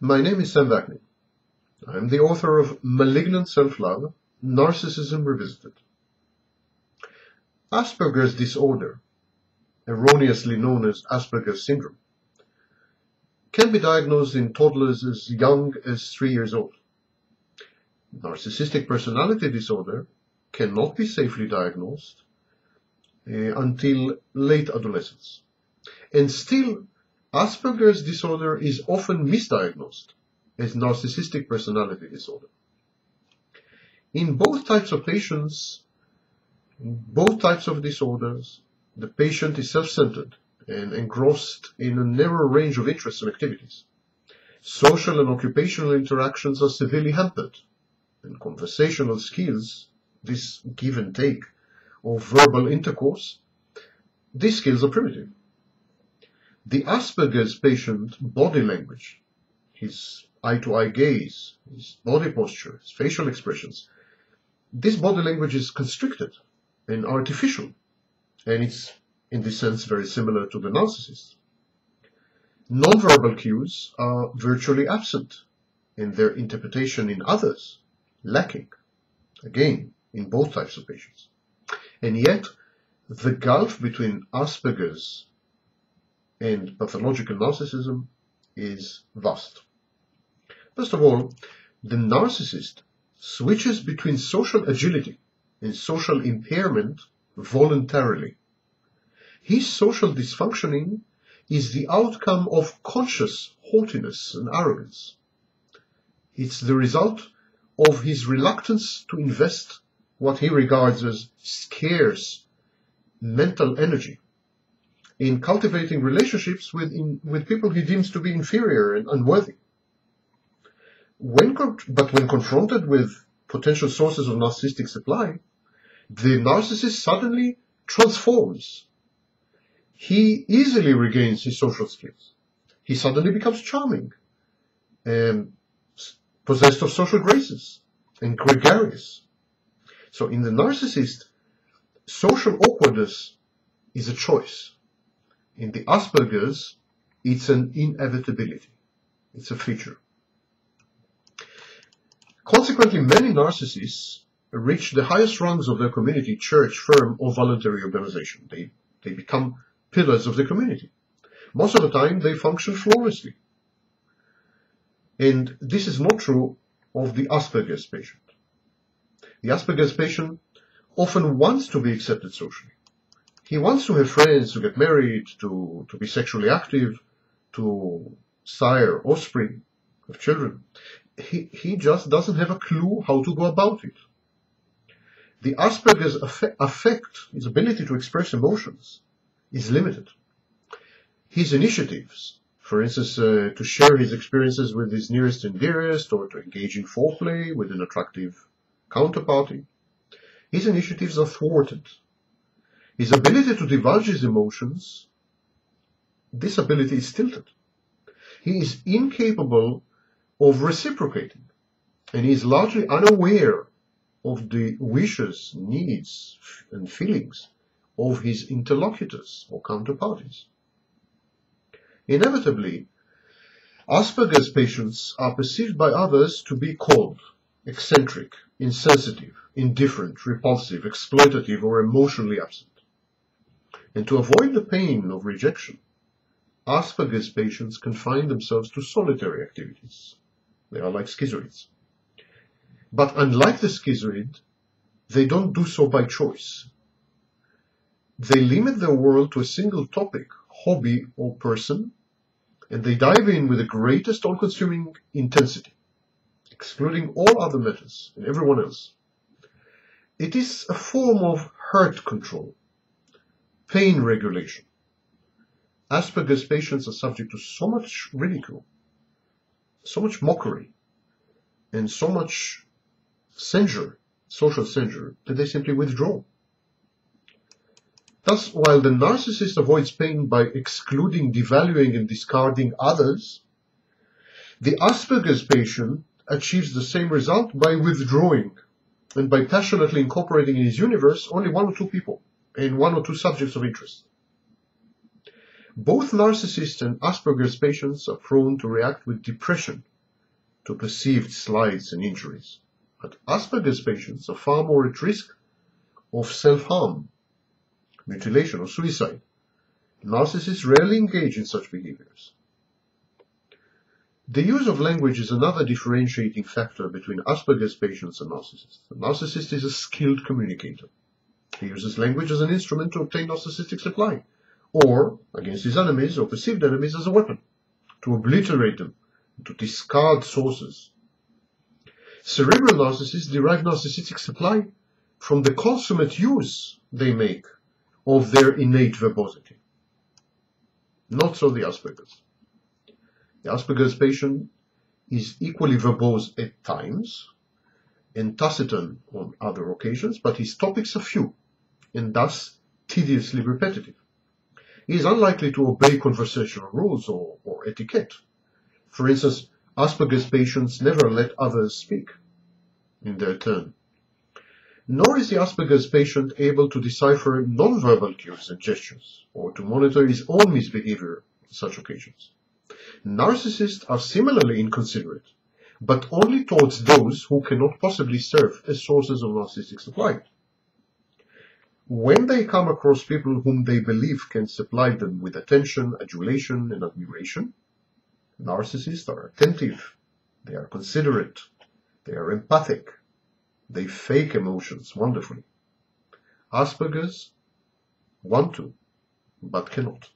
My name is Sam Vaknin. I'm the author of Malignant Self-Love, Narcissism Revisited. Asperger's disorder, erroneously known as Asperger's syndrome, can be diagnosed in toddlers as young as three years old. Narcissistic personality disorder cannot be safely diagnosed uh, until late adolescence. And still, Asperger's disorder is often misdiagnosed as narcissistic personality disorder. In both types of patients, both types of disorders, the patient is self-centered and engrossed in a narrow range of interests and activities. Social and occupational interactions are severely hampered, and conversational skills, this give and take of verbal intercourse, these skills are primitive. The Asperger's patient body language, his eye-to-eye gaze, his body posture, his facial expressions, this body language is constricted and artificial, and it's in this sense very similar to the narcissist. Nonverbal cues are virtually absent in their interpretation in others, lacking, again, in both types of patients. And yet, the gulf between Asperger's and pathological narcissism is vast. First of all, the narcissist switches between social agility and social impairment voluntarily. His social dysfunctioning is the outcome of conscious haughtiness and arrogance. It's the result of his reluctance to invest what he regards as scarce mental energy in cultivating relationships with, in, with people he deems to be inferior and unworthy. When but when confronted with potential sources of narcissistic supply, the narcissist suddenly transforms. He easily regains his social skills. He suddenly becomes charming um, and possessed of social graces and gregarious. So in the narcissist, social awkwardness is a choice. In the Asperger's, it's an inevitability. It's a feature. Consequently, many narcissists reach the highest rungs of their community, church, firm, or voluntary organization. They, they become pillars of the community. Most of the time, they function flawlessly. And this is not true of the Asperger's patient. The Asperger's patient often wants to be accepted socially. He wants to have friends, to get married, to, to be sexually active, to sire offspring, have children he, he just doesn't have a clue how to go about it. The Asperger's affect, his ability to express emotions, is limited. His initiatives, for instance, uh, to share his experiences with his nearest and dearest, or to engage in foreplay with an attractive counterparty, his initiatives are thwarted. His ability to divulge his emotions, this ability is tilted. He is incapable of reciprocating and he is largely unaware of the wishes, needs, and feelings of his interlocutors or counterparties. Inevitably, Asperger's patients are perceived by others to be cold, eccentric, insensitive, indifferent, repulsive, exploitative, or emotionally absent. And to avoid the pain of rejection, Asperger's patients confine themselves to solitary activities, they are like schizoids. But unlike the schizoid, they don't do so by choice. They limit their world to a single topic, hobby, or person, and they dive in with the greatest all-consuming intensity, excluding all other matters and everyone else. It is a form of hurt control, pain regulation. Asperger's patients are subject to so much ridicule so much mockery and so much censure, social censure, that they simply withdraw. Thus, while the narcissist avoids pain by excluding, devaluing, and discarding others, the Asperger's patient achieves the same result by withdrawing and by passionately incorporating in his universe only one or two people and one or two subjects of interest. Both narcissists and Asperger's patients are prone to react with depression to perceived slights and injuries, but Asperger's patients are far more at risk of self-harm, mutilation, or suicide. Narcissists rarely engage in such behaviors. The use of language is another differentiating factor between Asperger's patients and narcissists. The narcissist is a skilled communicator. He uses language as an instrument to obtain narcissistic supply, or against his enemies or perceived enemies as a weapon, to obliterate them, to discard sources. Cerebral narcissists derive narcissistic supply from the consummate use they make of their innate verbosity. Not so the Asperger's. The Asperger's patient is equally verbose at times and taciturn on other occasions, but his topics are few and thus tediously repetitive. He is unlikely to obey conversational rules or, or etiquette. For instance, Asperger's patients never let others speak in their turn. Nor is the Asperger's patient able to decipher nonverbal cues and gestures, or to monitor his own misbehavior on such occasions. Narcissists are similarly inconsiderate, but only towards those who cannot possibly serve as sources of narcissistic supply. When they come across people whom they believe can supply them with attention, adulation, and admiration, narcissists are attentive, they are considerate, they are empathic, they fake emotions wonderfully. Asperger's want to, but cannot.